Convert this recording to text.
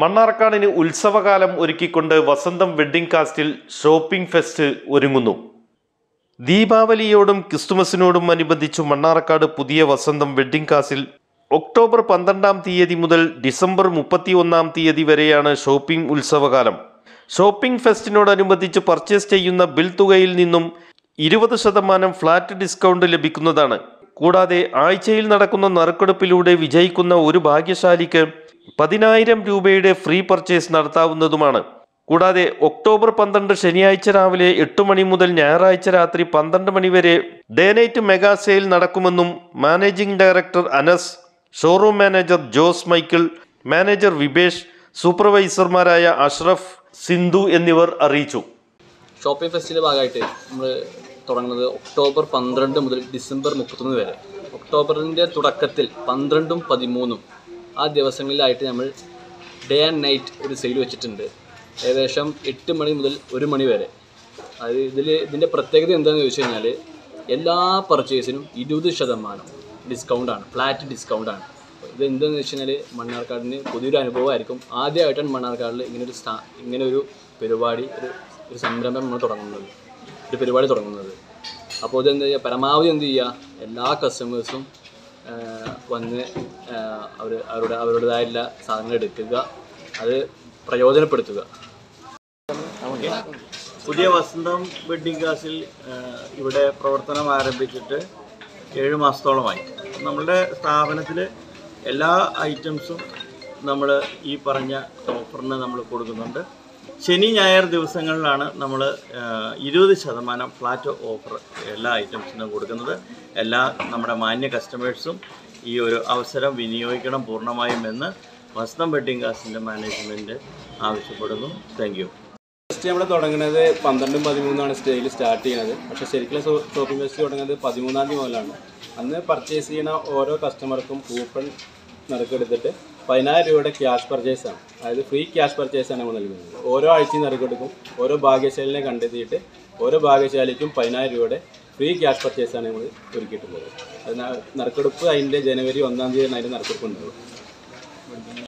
മണ്ണാർക്കാടിന് ഉത്സവകാലം ഒരുക്കിക്കൊണ്ട് വസന്തം wedding കാസ്റ്റിൽ shopping fest ഒരുങ്ങുന്നു. ദീപാവലിയോടും ക്രിസ്തുമസിനോടും അനുബന്ധിച്ചു മണ്ണാർക്കാട് പുതിയ വസന്തം വെഡ്ഡിംഗ് കാസിൽ ഒക്ടോബർ പന്ത്രണ്ടാം തീയതി മുതൽ ഡിസംബർ മുപ്പത്തി ഒന്നാം തീയതി വരെയാണ് ഷോപ്പിംഗ് ഉത്സവകാലം. ഷോപ്പിംഗ് ഫെസ്റ്റിനോടനുബന്ധിച്ച് പർച്ചേസ് ചെയ്യുന്ന ബിൽ തുകയിൽ നിന്നും ഇരുപത് ശതമാനം ഫ്ലാറ്റ് ഡിസ്കൗണ്ട് ലഭിക്കുന്നതാണ്. കൂടാതെ ആഴ്ചയിൽ നടക്കുന്ന നറുക്കെടുപ്പിലൂടെ വിജയിക്കുന്ന ഒരു ഭാഗ്യശാലിക്ക് പതിനായിരം രൂപയുടെ ഫ്രീ പർച്ചേസ് നടത്താവുന്നതുമാണ്. കൂടാതെ ഒക്ടോബർ പന്ത്രണ്ട് ശനിയാഴ്ച രാവിലെ എട്ട് മണി മുതൽ ഞായറാഴ്ച രാത്രി പന്ത്രണ്ട് മണി വരെ ഡേ നൈറ്റ് മെഗാ സെയിൽ നടക്കുമെന്നും managing director Anas showroom manager Jose Michael manager Vibesh സൂപ്പർവൈസർമാരായ Ashraf Sindhu എന്നിവർ അറിയിച്ചു. ഷോപ്പിംഗ് ഫെസ്റ്റിന്റെ ഭാഗമായിട്ട് നമ്മൾ തുടങ്ങുന്നത് ഒക്ടോബർ പന്ത്രണ്ട് മുതൽ ഡിസംബർ മുപ്പത്തൊന്ന് വരെ. ഒക്ടോബറിന്റെ തുടക്കത്തിൽ പന്ത്രണ്ടും പതിമൂന്നും ആ ദിവസങ്ങളിലായിട്ട് നമ്മൾ ഡേ ആൻഡ് നൈറ്റ് ഒരു സെയിൽ വെച്ചിട്ടുണ്ട്. ഏകദേശം എട്ട് മണി മുതൽ ഒരു മണി വരെ. അത് ഇതിൽ ഇതിന്റെ പ്രത്യേകത എന്താണെന്ന് ചോദിച്ചു കഴിഞ്ഞാൽ എല്ലാ പർച്ചേസിനും ഇരുപത് ശതമാനം ഡിസ്കൗണ്ടാണ് ഫ്ലാറ്റ് ഡിസ്കൗണ്ടാണ് ഇത് എന്താണെന്ന് വെച്ച് കഴിഞ്ഞാൽ മണ്ണാർക്കാടിന് പുതിയൊരു അനുഭവമായിരിക്കും. ആദ്യമായിട്ടാണ് മണ്ണാർക്കാടിൽ ഇങ്ങനെ ഒരു സ്ഥാ ഇങ്ങനെ ഒരു പരിപാടി ഒരു ഒരു സംരംഭം നമ്മൾ തുടങ്ങുന്നത്. ഒരു പരിപാടി തുടങ്ങുന്നത്. അപ്പോൾ ഇതെന്താ ചെയ്യുക പരമാവധി എന്ത് ചെയ്യുക എല്ലാ കസ്റ്റമേഴ്സും വന്ന് അവർ അവരുടെ അവരുടേതായുള്ള സാധനങ്ങൾ എടുക്കുക. അത് പ്രയോജനപ്പെടുത്തുക. പുതിയ വസന്തം വെഡ്ഡിംഗ് ക്ലാസ്സിൽ ഇവിടെ പ്രവർത്തനം ആരംഭിച്ചിട്ട് ഏഴ് മാസത്തോളമായി. നമ്മളുടെ സ്ഥാപനത്തിൽ എല്ലാ ഐറ്റംസും നമ്മൾ ഈ പറഞ്ഞ ഓഫറിന് നമ്മൾ കൊടുക്കുന്നുണ്ട്. ശനി ഞായർ ദിവസങ്ങളിലാണ് നമ്മൾ ഇരുപത് ശതമാനം ഫ്ലാറ്റ് ഓഫർ എല്ലാ ഐറ്റംസിനും കൊടുക്കുന്നത്. എല്ലാ നമ്മുടെ മാന്യ കസ്റ്റമേഴ്സും ഈ ഒരു അവസരം വിനിയോഗിക്കണം പൂർണമായും എന്ന് വസന്തം വെഡ്ഡിംഗ് കാസിന്റെ മാനേജ്മെന്റ് ആവശ്യപ്പെടുന്നു. താങ്ക് യു ഫസ്റ്റ് നമ്മൾ തുടങ്ങുന്നത് പന്ത്രണ്ടും പതിമൂന്നാണ് സ്റ്റേയിൽ സ്റ്റാർട്ട് ചെയ്യുന്നത് പക്ഷേ ശരിക്കും ഷോപ്പിംഗ് ഫെസ്റ്റ് തുടങ്ങുന്നത് പതിമൂന്നാം തീയതി മുതലാണ്. അന്ന് പർച്ചേസ് ചെയ്യുന്ന ഓരോ കസ്റ്റമർക്കും കൂപ്പൺ നറുക്കെടുത്തിട്ട് പതിനായിരം രൂപയുടെ ക്യാഷ് പർച്ചേസ് ആണ്. അതായത് ഫ്രീ ക്യാഷ് പർച്ചേസ് ആണ് നമ്മൾ നൽകുന്നത്. ഓരോ ആഴ്ചയും നറുക്കെടുക്കും ഓരോ ഭാഗ്യശാലിനെ കണ്ടെത്തിയിട്ട് ഓരോ ഭാഗ്യശാലിക്കും പതിനായിരം രൂപയുടെ ഫ്രീ ക്യാഷ് പർച്ചേസ് ആണ് നമ്മൾ ഒരുക്കിയിട്ടുള്ളത്. അത് ന- നറുക്കെടുപ്പ് അതിന്റെ ജനുവരി ഒന്നാം തീയതി അതിന്റെ നറുക്കെടുപ്പ് ഉണ്ടാവും